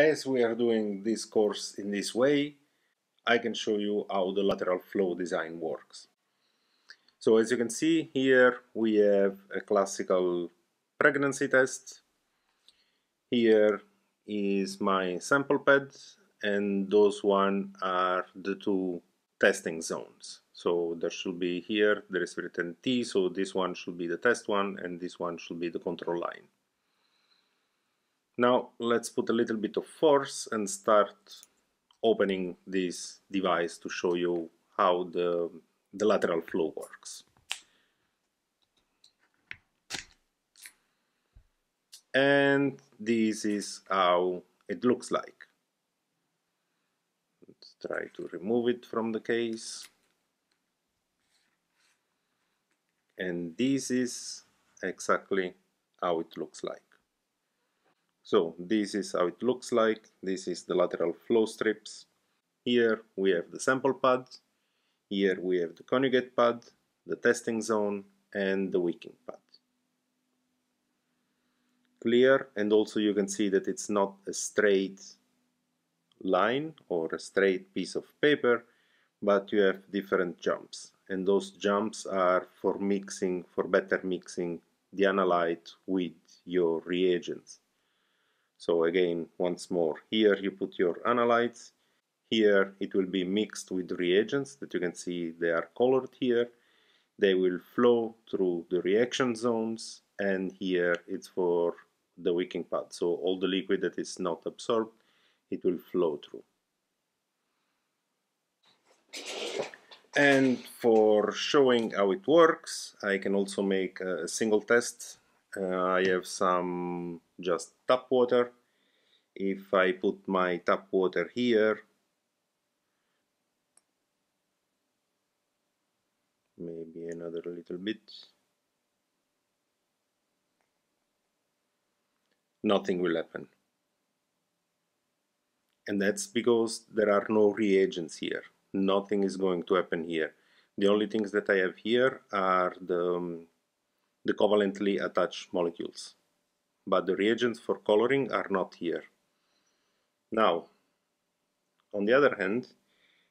As we are doing this course in this way, I can show you how the lateral flow design works. So as you can see here we have a classical pregnancy test. Here is my sample pad and those one are the two testing zones. So there should be here, there is written T, so this one should be the test one and this one should be the control line. Now let's put a little bit of force and start opening this device to show you how the, the lateral flow works. And this is how it looks like. Let's try to remove it from the case. And this is exactly how it looks like. So this is how it looks like. This is the lateral flow strips. Here we have the sample pad. Here we have the conjugate pad, the testing zone, and the wicking pad. Clear, and also you can see that it's not a straight line or a straight piece of paper, but you have different jumps. And those jumps are for mixing, for better mixing the analyte with your reagents. So again, once more, here you put your analytes, here it will be mixed with reagents that you can see they are colored here. They will flow through the reaction zones and here it's for the wicking pad. So all the liquid that is not absorbed, it will flow through. And for showing how it works, I can also make a single test. Uh, I have some just tap water. If I put my tap water here, maybe another little bit, nothing will happen. And that's because there are no reagents here. Nothing is going to happen here. The only things that I have here are the, um, the covalently attached molecules. But the reagents for coloring are not here. Now, on the other hand,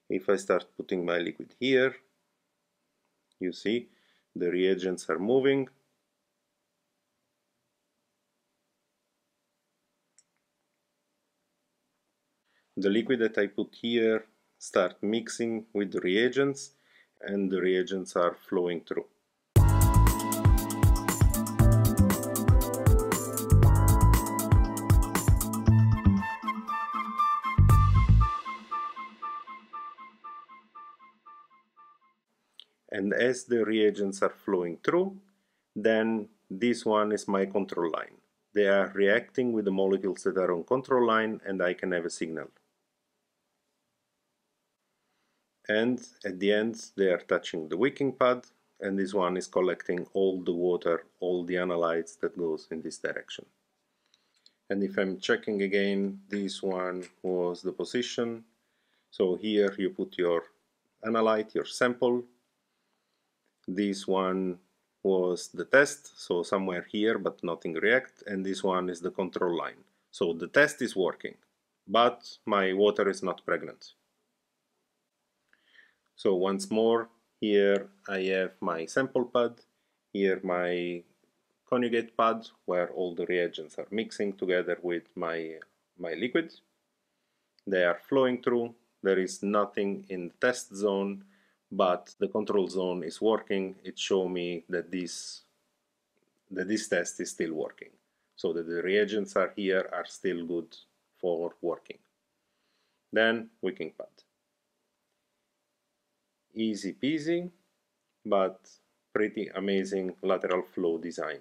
if I start putting my liquid here, you see the reagents are moving. The liquid that I put here start mixing with the reagents and the reagents are flowing through. And as the reagents are flowing through then this one is my control line. They are reacting with the molecules that are on control line and I can have a signal. And at the end they are touching the wicking pad and this one is collecting all the water all the analytes that goes in this direction. And if I'm checking again this one was the position. So here you put your analyte your sample this one was the test so somewhere here but nothing react and this one is the control line. So the test is working but my water is not pregnant. So once more here I have my sample pad here my conjugate pad where all the reagents are mixing together with my my liquid. They are flowing through. There is nothing in the test zone but the control zone is working, it show me that this, that this test is still working. So that the reagents are here are still good for working. Then wicking pad. Easy peasy, but pretty amazing lateral flow design.